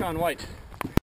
Sean White.